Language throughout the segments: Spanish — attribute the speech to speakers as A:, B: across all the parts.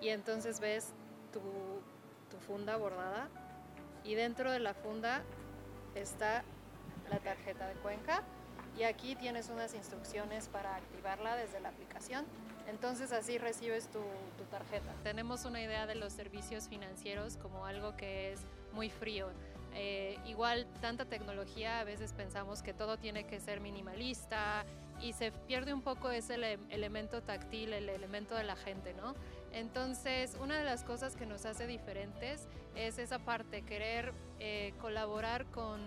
A: y entonces ves tu, tu funda bordada y dentro de la funda está la tarjeta de Cuenca y aquí tienes unas instrucciones para activarla desde la aplicación. Entonces así recibes tu, tu, tarjeta. Tenemos una idea de los servicios financieros como algo que es muy frío. Eh, igual tanta tecnología, a veces pensamos que todo tiene que ser minimalista y se pierde un poco ese ele elemento táctil, el elemento de la gente, ¿no? Entonces, una de las cosas que nos hace diferentes es esa parte, querer eh, colaborar con,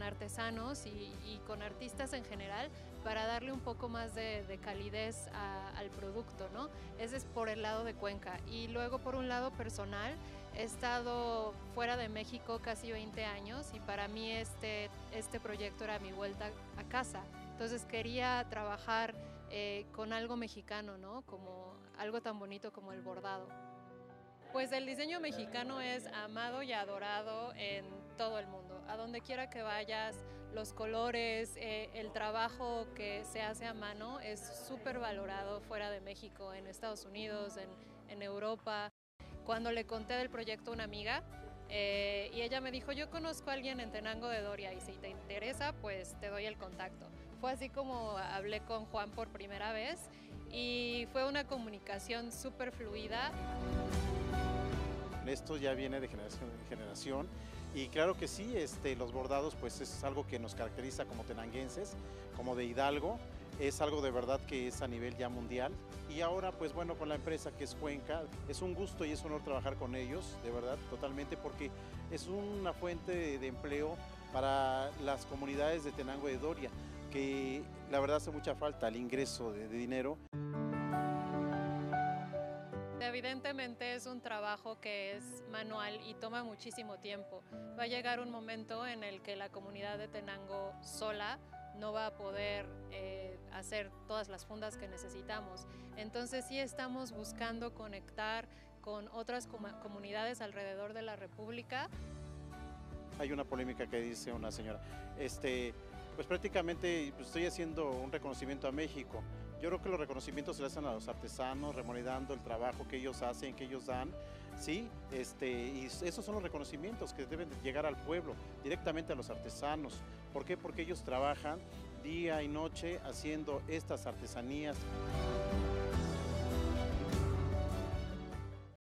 A: con artesanos y, y, con artistas en general para darle un poco más de, de calidez a, al producto, ¿no? Ese es por el lado de Cuenca. Y luego, por un lado personal, he estado fuera de México casi 20 años y para mí este, este proyecto era mi vuelta a casa. Entonces quería trabajar eh, con algo mexicano, ¿no? Como algo tan bonito como el bordado. Pues el diseño mexicano es amado y adorado en todo el mundo. A donde quiera que vayas, los colores, eh, el trabajo que se hace a mano es súper valorado fuera de México, en Estados Unidos, en, Europa. Cuando le conté del proyecto a una amiga, eh, y ella me dijo, yo conozco a alguien en Tenango de Doria y si te interesa, pues te doy el contacto. Fue así como hablé con Juan por primera vez y fue una comunicación súper fluida.
B: Esto ya viene de generación en generación y claro que sí, este, los bordados pues es algo que nos caracteriza como tenanguenses, como de Hidalgo, es algo de verdad que es a nivel ya mundial. Y ahora, pues bueno, con la empresa que es Cuenca, es un gusto y es un honor trabajar con ellos, de verdad, totalmente, porque es una fuente de empleo para las comunidades de Tenango de Doria, que la verdad hace mucha falta el ingreso de, de dinero.
A: Evidentemente es un trabajo que es manual y toma muchísimo tiempo. Va a llegar un momento en el que la comunidad de Tenango sola no va a poder eh, hacer todas las fundas que necesitamos. Entonces sí estamos buscando conectar con otras com comunidades alrededor de la República.
B: Hay una polémica que dice una señora, este, pues prácticamente pues estoy haciendo un reconocimiento a México. Yo creo que los reconocimientos se le hacen a los artesanos, remonedando el trabajo que ellos hacen, que ellos dan, ¿sí? Este, y esos son los reconocimientos que deben llegar al pueblo, directamente a los artesanos. ¿Por qué? Porque ellos trabajan día y noche haciendo estas artesanías.